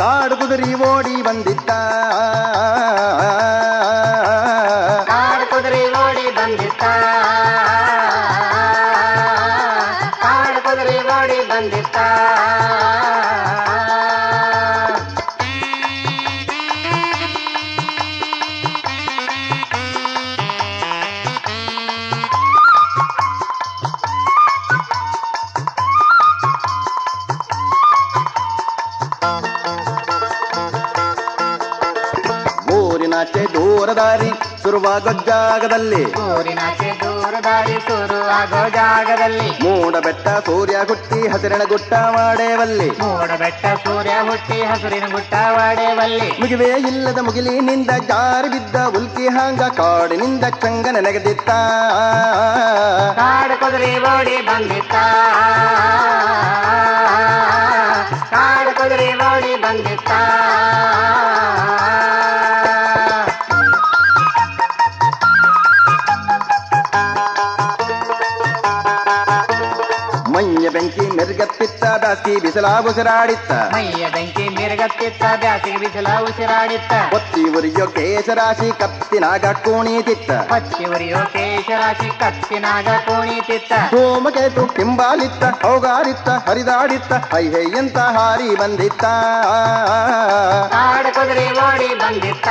ಕಾಡು ಕುದುರಿ ಓಡಿ ಬಂದಿತ್ತ ಕುದುರೆ ಊರಿನಾಚೆ ದೂರದಾರಿ ಶುರುವಾಗೋ ಜಾಗದಲ್ಲಿ. ಊರಿನಾಚೆ ದೂರ ದಾರಿ ಶುರುವಾಗೋ ಜಾಗದಲ್ಲಿ. ಮೂಡ ಬೆಟ್ಟ ಸೂರ್ಯ ಹುಟ್ಟಿ ಹಸಿರಿನ ಗುಟ್ಟ ಮಾಡೇವಲ್ಲಿ ಮೂಡ ಬೆಟ್ಟ ಸೂರ್ಯ ಹುಟ್ಟಿ ಗುಟ್ಟ ಮಾಡೇವಲ್ಲಿ ಮುಗಿವೆ ಇಲ್ಲದ ಮುಗಿಲಿನಿಂದ ಜಾರಿ ಬಿದ್ದ ಉಲ್ಕಿ ಹಾಂಗ ಕಾಡಿನಿಂದ ಚಂಗನ ನೆಗೆದಿತ್ತ. ಕಾಡು ಕುದುರೆ ಓಡಿ ಬಂದಿತ್ತ. ಮೈಯ ಬೆಂಕಿ ಮೆರುಗತ್ತಿತ್ತ ಬ್ಯಾಸಿ ಬಿಸಿಲ ಉಸಿರಾಡಿತ್ತ. ಮೈಯ ಬೆಂಕಿ ಮೆರುಗತ್ತಿತ್ತ ಬ್ಯಾಸಿಗೆ ಬಿಸಿಲ ಉಸಿರಾಡಿತ್ತ. ಒತ್ತಿ ಉರಿಯೋ ಕೇಸರಾಶಿ ಕತ್ತಿನಾಗ ಕೋಣೀತಿತ್ತ. ಪಚ್ಚಿ ಉರಿಯೋ ಕೇಶರಾಶಿ ಕತ್ತಿನಾಗ ಕುಣಿತಿತ್ತ. ಸೋಮಕೇತು ಕಿಂಬಾಲಿತ್ತ ಹೌಗಾರಿತ್ತ ಹರಿದಾಡಿತ್ತ ಹೈ ಹೈ ಎಂತ ಹಾರಿ ಬಂದಿತ್ತ. ಕಾಡು ಕುದುರೆ ಓಡಿ ಬಂದಿತ್ತ.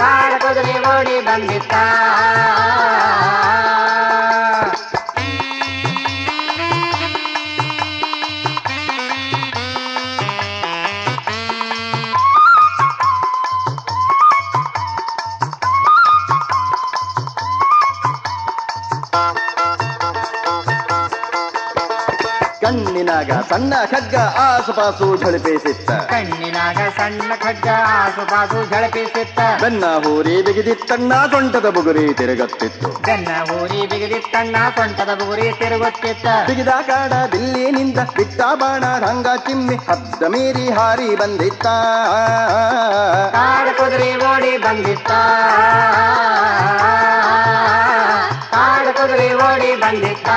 ಕಾಡು ಕುದುರೆ ಓಡಿ ಬಂದಿತ್ತ. ಕಣ್ಣಿನಾಗ ಸಣ್ಣ ಖಡ್ಗ ಆಸುಪಾಸು ಝಳಪಿಸಿತ್ತ. ಕಣ್ಣಿನಾಗ ಸಣ್ಣ ಖಡ್ಗ ಆಸುಪಾಸು ಝಳಪಿಸಿತ್ತ. ಬೆನ್ನ ಹೂರಿ ಬಿಗಿದಿತ್ತಣ್ಣ ಸೊಂಟದ ಬುಗುರಿ ತಿರುಗುತ್ತಿತ್ತು. ಬೆನ್ನ ಹೂರಿ ಬಿಗಿದಿತ್ತಣ್ಣ ಸೊಂಟದ ಬುಗುರಿ ತಿರುಗುತ್ತಿತ್ತ. ಬಿಗಿದ ಕಾಡ ಬಿಲ್ಲಿನಿಂದ ಬಿಟ್ಟ ಬಾಣ ರಂಗ ಚಿಮ್ಮಿ ಹದ್ದ ಮೀರಿ ಹಾರಿ ಬಂದಿತ್ತ. ಕಾಡು ಕುದುರೆ ಓಡಿ ಬಂದಿತ್ತ. ಕಾಡು ಕುದುರೆ ಓಡಿ ಬಂದಿತ್ತ.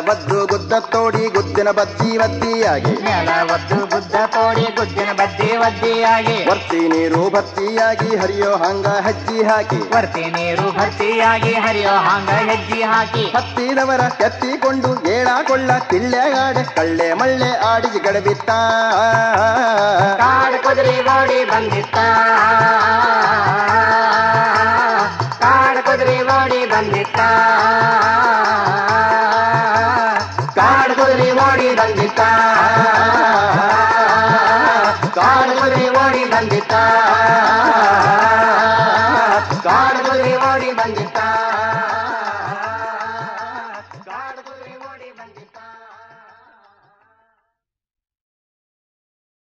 ಬದ್ದು ಗುದ್ದ ತೋಡಿ ಗುದ್ದಿನ ಬದ್ದಿ ಬದ್ದಿಯಾಗಿ ನೆಲ ಒದ್ದು ಬುದ್ಧ ತೋಡಿ ಗುದ್ದಿನ ಬದ್ದಿ ಬದ್ದಿಯಾಗಿ ವರ್ತಿ ನೀರು ಭರ್ತಿಯಾಗಿ ಹರಿಯೋ ಹಂಗ ಹಜ್ಜಿ ಹಾಕಿ. ವರ್ತಿ ನೀರು ಭರ್ತಿಯಾಗಿ ಹರಿಯೋ ಹಾಂಗ ಹೆಜ್ಜಿ ಹಾಕಿ. ಹತ್ತಿದವರ ಎತ್ತಿಕೊಂಡು ಏಳಾಕೊಳ್ಳ ತಿಳ್ಳೆಗಾಡೆ ಕಳ್ಳೆ ಮಳ್ಳೆ ಆಡಿ ಗಡಬಿತ್ತ ಕಾಡು ಕುದುರೆ ಓಡಿ ಬಂದಿತ್ತ. ಕಾಡು ಕುದುರೆ ಓಡಿ ಬಂದಿತ್ತ. ಕಾಡು ಕುದುರೆ ಓಡಿ ಬಂದಿತ್ತ